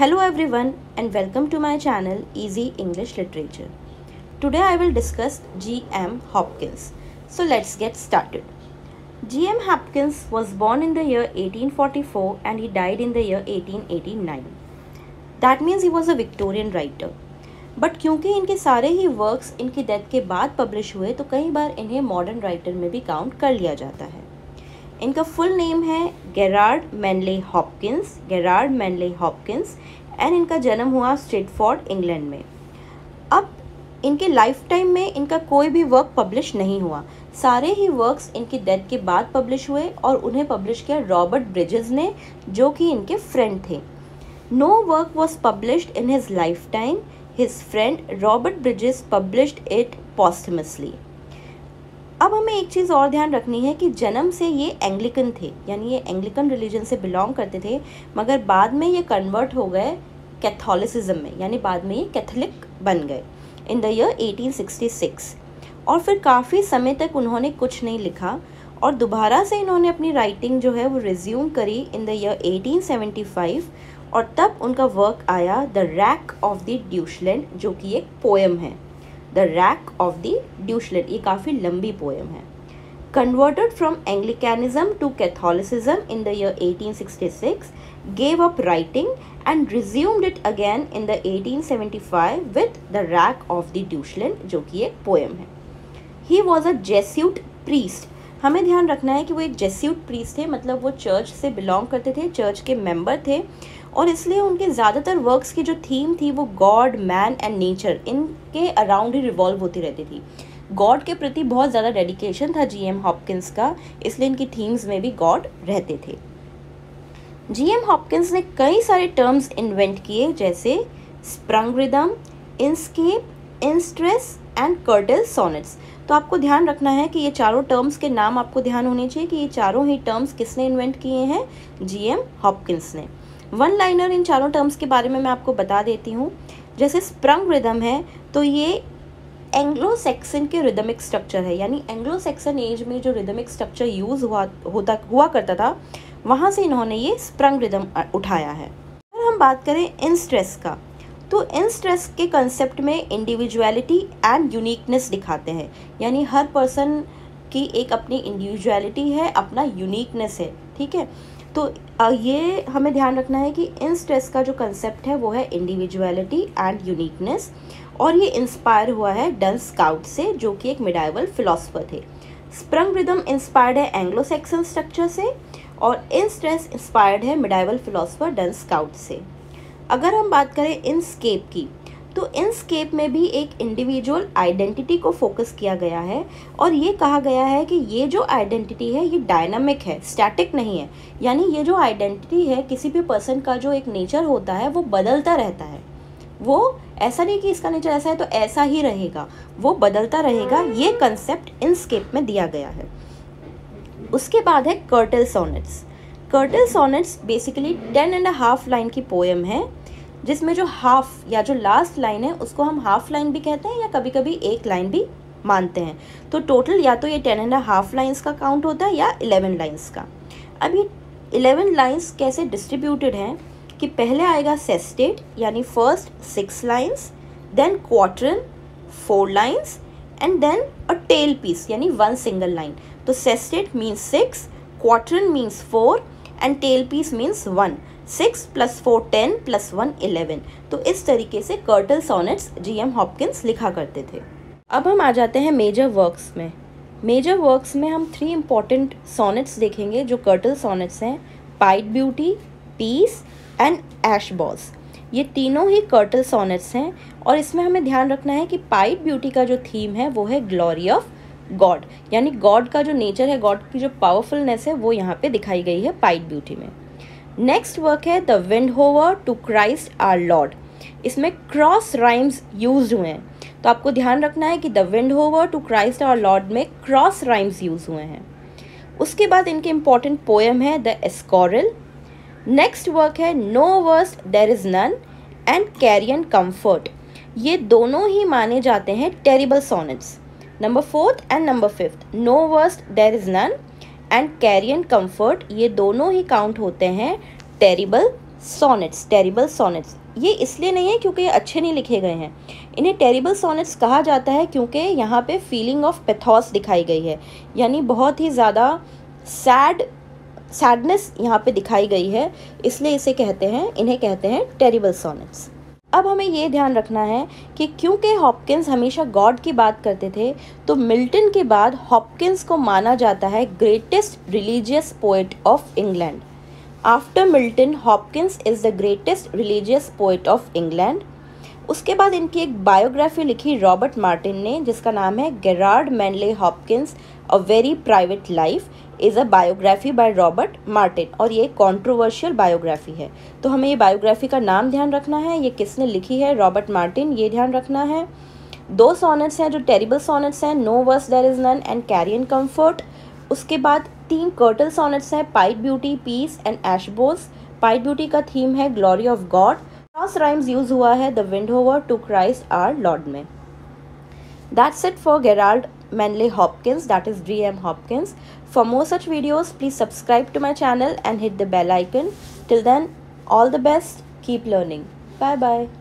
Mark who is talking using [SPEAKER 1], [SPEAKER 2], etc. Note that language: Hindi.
[SPEAKER 1] Hello everyone and welcome to my channel Easy English Literature. Today I will discuss G.M. Hopkins. So let's get started. G.M. Hopkins was born in the year 1844 and he died in the year 1889. That means he was a Victorian writer. But क्योंकि इनके सारे ही वर्क्स इनकी डेथ के बाद पब्लिश हुए तो कई बार इन्हें मॉडर्न राइटर में भी काउंट कर लिया जाता है इनका फुल नेम है Gerard Manley Hopkins Gerard Manley Hopkins and इनका जन्म हुआ स्ट्रेटफोर्ड इंग्लैंड में। अब इनके लाइफ टाइम में इनका कोई भी वर्क पब्लिश नहीं हुआ। सारे ही वर्क्स इनकी डेथ के बाद पब्लिश हुए और उन्हें पब्लिश किया रॉबर्ट ब्रिजेस ने, जो कि इनके फ्रेंड थे। No work was published in his lifetime his friend Robert Bridges published it posthumously अब हमें एक चीज़ और ध्यान रखनी है कि जन्म से ये एंग्लिकन थे, यानी ये एंग्लिकन रिलीजन से बिलोंग करते थे, मगर बाद में ये कन्वर्ट हो गए कैथोलिसिज्म में, यानी बाद में ये कैथोलिक बन गए इन द ईयर 1866 और फिर काफ़ी समय तक उन्होंने कुछ नहीं लिखा, और दोबारा से इन्होंने अपनी राइटिंग जो है वो रिज्यूम करी इन द ईयर 1875 और तब उनका वर्क आया the wreck of the Deutschland जो कि एक पोएम है। The wreck of the Deutschland ये काफ़ी लंबी पोएम है। Converted from Anglicanism to Catholicism in the year 1866 gave up writing and resumed it again in the 1875 with the rack of the Deuchelin जो कि एक पोएम है। ही वॉज़ अ जेस्यूट प्रीस्ट हमें ध्यान रखना है कि वो एक जेस्यूट प्रीस्ट थे मतलब वो चर्च से बिलोंग करते थे चर्च के मेंबर थे। और इसलिए उनके ज़्यादातर वर्क्स की जो थीम थी वो गॉड मैन एंड नेचर इनके अराउंड ही रिवॉल्व होती रहती थी। गॉड के प्रति बहुत ज़्यादा डेडिकेशन था जी एम हॉपकिंस का, इसलिए इनकी थीम्स में भी गॉड रहते थे। जी एम हॉपकिंस ने कई सारे टर्म्स इन्वेंट किए, जैसे sprung rhythm inscape instress and curtal sonnets तो आपको ध्यान रखना है कि ये चारों टर्म्स के नाम आपको ध्यान होने चाहिए कि ये चारों ही टर्म्स किसने इन्वेंट किए हैं? जी एम हॉपकिंस ने। वन लाइनर इन चारों टर्म्स के बारे में मैं आपको बता देती हूँ। जैसे स्प्रंग रिदम है तो ये एंग्लो सेक्सन के रिदमिक स्ट्रक्चर है। यानी एंग्लो सेक्सन एज में जो रिदमिक स्ट्रक्चर यूज़ हुआ, होता, हुआ करता था, वहाँ से इन्होंने ये स्प्रंग रिदम उठाया है। अगर हम बात करें इन स्ट्रेस का तो इन स्ट्रेस के कंसेप्ट में इंडिविजुअलिटी एंड यूनिकनेस दिखाते हैं। यानी हर पर्सन की एक अपनी इंडिविजुअलिटी है, अपना यूनिकनेस है, ठीक है? तो ये हमें ध्यान रखना है कि इन स्ट्रेस का जो कंसेप्ट है, वो है इंडिविजुअलिटी एंड यूनिकनेस और ये इंस्पायर हुआ है डन स्काउट से, जो कि एक मिडाइवल फिलोसफर थे। स्प्रंग रिदम इंस्पायर्ड है एंग्लो सेक्सन स्ट्रक्चर से और इन स्ट्रेस इंस्पायर्ड है मिडाइवल फिलोसफर डन स्काउट से। अगर हम बात करें इन स्केप की तो इन स्केप में भी एक इंडिविजुअल आइडेंटिटी को फोकस किया गया है और ये कहा गया है कि ये जो आइडेंटिटी है, ये डायनामिक है स्टैटिक नहीं है। यानी ये जो आइडेंटिटी है, किसी भी पर्सन का जो एक नेचर होता है, वो बदलता रहता है। वो ऐसा नहीं कि इसका नेचर ऐसा है तो ऐसा ही रहेगा। वो बदलता रहेगा, ये कंसेप्ट इन स्केप में दिया गया है। उसके बाद है curtal sonnets curtal sonnets basically ten and half line की पोएम है। जिसमें जो हाफ़ या जो लास्ट लाइन है, उसको हम हाफ़ लाइन भी कहते हैं या कभी कभी एक लाइन भी मानते हैं। तो टोटल या तो ये टेन एंड हाफ़ लाइन्स का काउंट होता है या इलेवन लाइन्स का। अब ये इलेवन लाइन्स कैसे डिस्ट्रीब्यूटेड हैं कि पहले आएगा सेस्टेट यानी first six lines then quatrain four lines and then a tail piece यानी वन सिंगल लाइन तो sestet means six quatrain means four and tail piece means one six plus four ten plus one eleven तो इस तरीके से curtal sonnets G M Hopkins लिखा करते थे। अब हम आ जाते हैं मेजर वर्क्स में। मेजर वर्क्स में हम थ्री इंपॉर्टेंट सोनेट्स देखेंगे जो कर्टल सोनेट्स हैं। Pied beauty peace and ash boughs ये तीनों ही कर्टल सोनेट्स हैं और इसमें हमें ध्यान रखना है कि पाइट ब्यूटी का जो थीम है, वो है ग्लोरी ऑफ़ गॉड यानी गॉड का जो नेचर है गॉड की जो पावरफुलनेस है, वो यहाँ पे दिखाई गई है पाइट ब्यूटी में। नेक्स्ट वर्क है the windhover to Christ our Lord इसमें क्रॉस राइम्स यूज़ हुए हैं। तो आपको ध्यान रखना है कि the windhover to Christ our Lord में क्रॉस राइम्स यूज़ हुए हैं। उसके बाद इनके इंपॉर्टेंट पोएम है द एस्कॉरल नेक्स्ट वर्क है no worse there is none and carrion comfort ये दोनों ही माने जाते हैं terrible sonnets number fourth and number fifth no worst there is none and carrion comfort ये दोनों ही काउंट होते हैं टेरिबल सोनेट्स टेरिबल सोनेट्स ये इसलिए नहीं है क्योंकि ये अच्छे नहीं लिखे गए हैं। इन्हें टेरिबल सोनेट्स कहा जाता है क्योंकि यहाँ पे फीलिंग ऑफ़ पेथोस दिखाई गई है। यानी बहुत ही ज़्यादा सैड सैडनेस यहाँ पे दिखाई गई है। इसलिए इसे कहते हैं, इन्हें कहते हैं टेरिबल सोनेट्स अब हमें ये ध्यान रखना है कि क्योंकि हॉपकिंस हमेशा गॉड की बात करते थे तो मिल्टन के बाद हॉपकिंस को माना जाता है greatest religious poet of England after Milton Hopkins is the greatest religious poet of England उसके बाद इनकी एक बायोग्राफी लिखी रॉबर्ट मार्टिन ने, जिसका नाम है Gerard Manley Hopkins a very private life is a biography by Robert Martin और ये कॉन्ट्रोवर्शियल बायोग्राफी है। तो हमें ये बायोग्राफी का नाम ध्यान रखना है, ये किसने लिखी है? रॉबर्ट मार्टिन ये ध्यान रखना है। दो सोनेट्स हैं जो टेरिबल सोनेट्स हैं no worst there is none and carrion comfort उसके बाद तीन कर्टल सोनेट्स हैं pied beauty peace and ashboughs pied beauty का थीम है glory of God cross rhymes used हुआ है the windhover to Christ our Lord में। That's it for Gerald Manley Hopkins, that is DM Hopkins. For more such videos, please subscribe to my channel and hit the bell icon. Till then, all the best, keep learning. Bye-bye.